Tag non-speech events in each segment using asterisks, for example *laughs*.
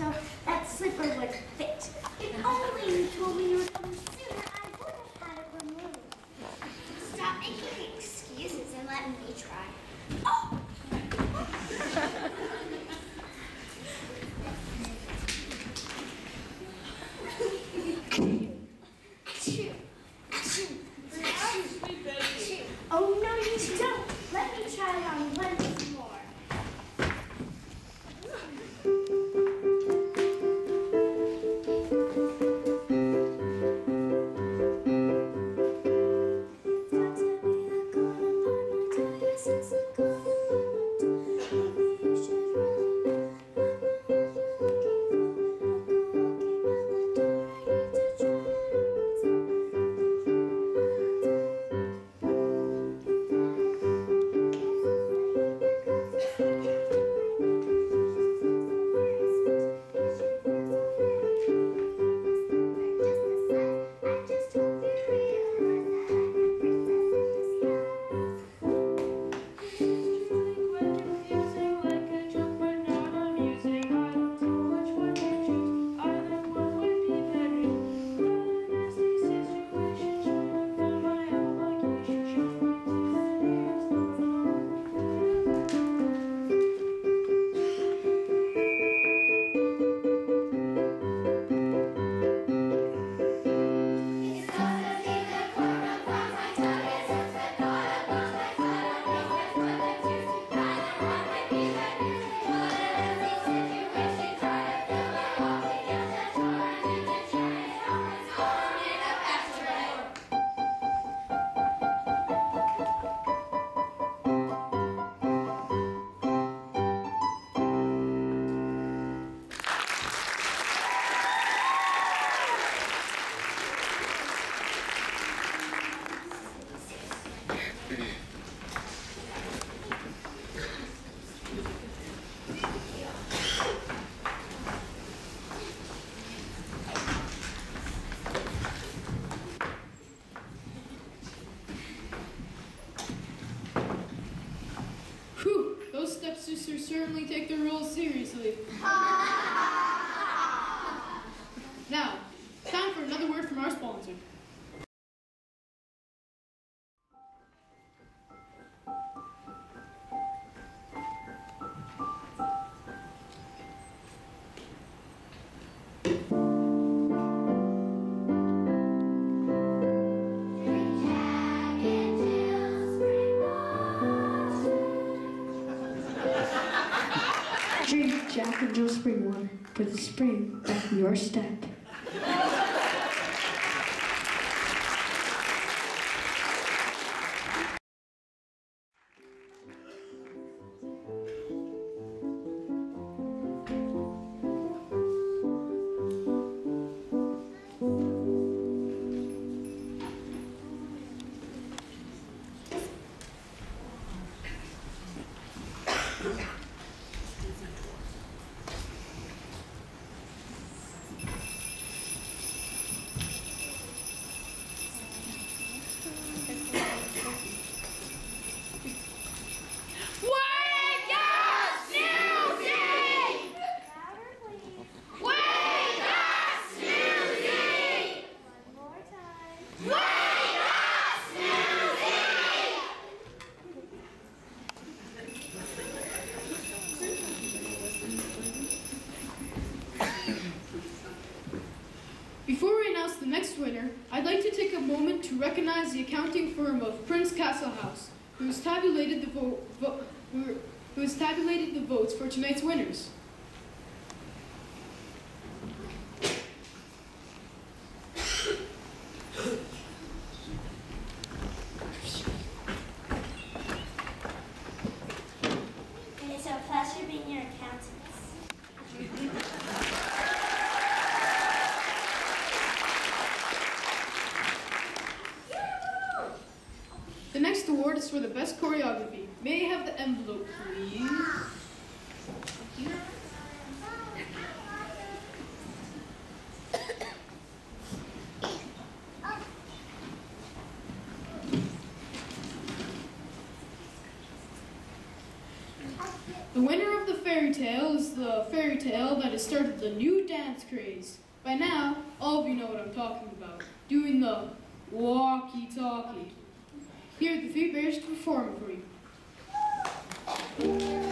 on stepsisters certainly take their roles seriously. *laughs* Jill spring water for the spring in your step. A moment to recognize the accounting firm of Prince Castle House, who has tabulated the vo- who has tabulated the votes for tonight's winners. for the best choreography. May I have the envelope, please? The winner of the fairy tale is the fairy tale that has started the new dance craze. By now, all of you know what I'm talking about. Doing the walkie-talkie. Here are the three bears to perform for you.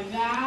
like that.